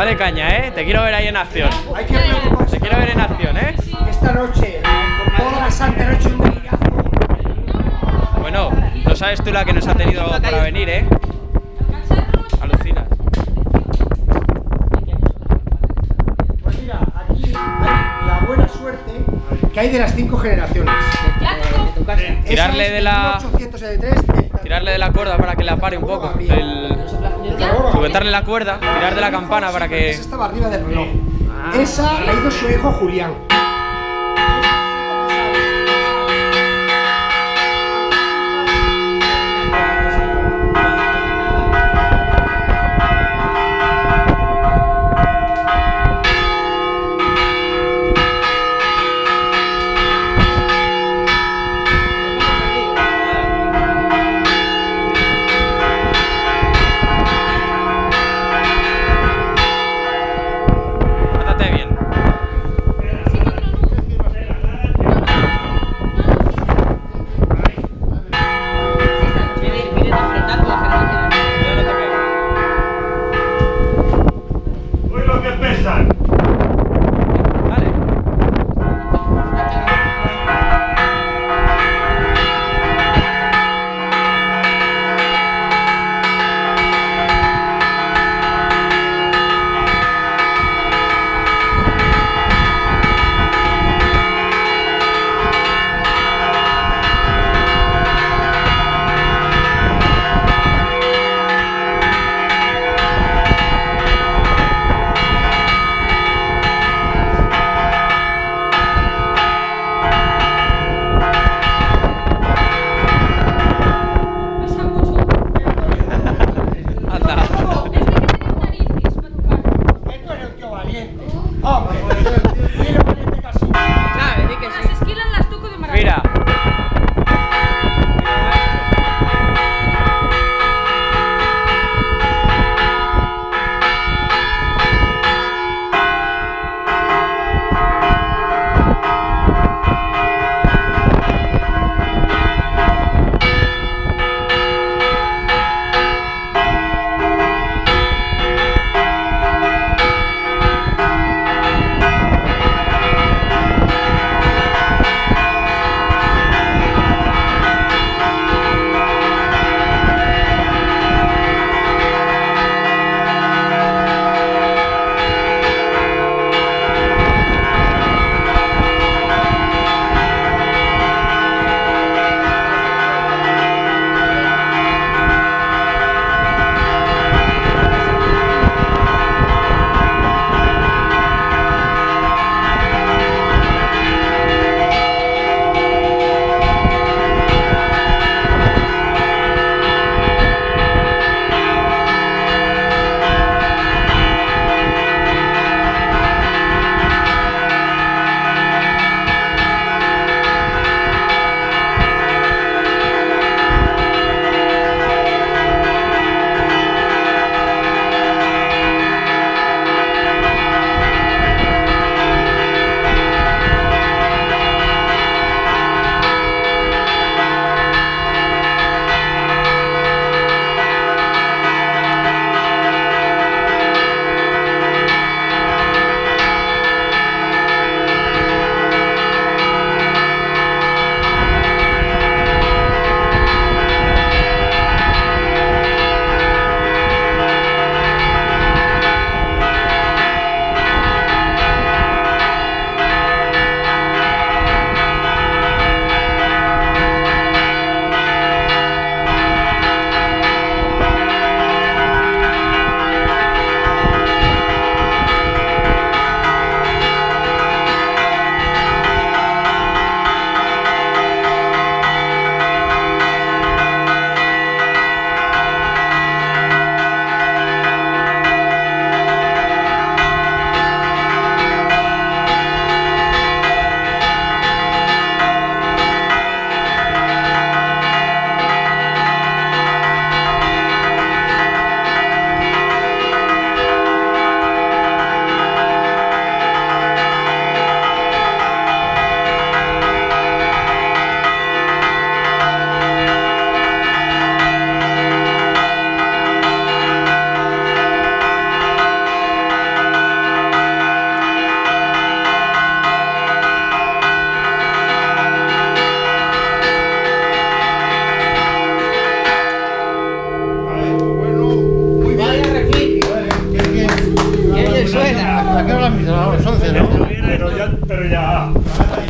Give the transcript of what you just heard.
Dale caña, ¿eh? Te quiero ver ahí en acción. Hay que preocuparse. Te quiero ver en acción, ¿eh? Esta noche, toda la santa noche, un. Bueno, no sabes tú la que nos ha tenido para venir, ¿eh? Alucinas. Pues mira, aquí hay la buena suerte que hay de las cinco generaciones. Tirarle es de la- 1873, del- Tirarle de la cuerda para que la pare un poco. El... Sujetarle la cuerda, tirar de la campana para que. Esa estaba arriba del reloj. Esa la hizo su hijo Julián. time.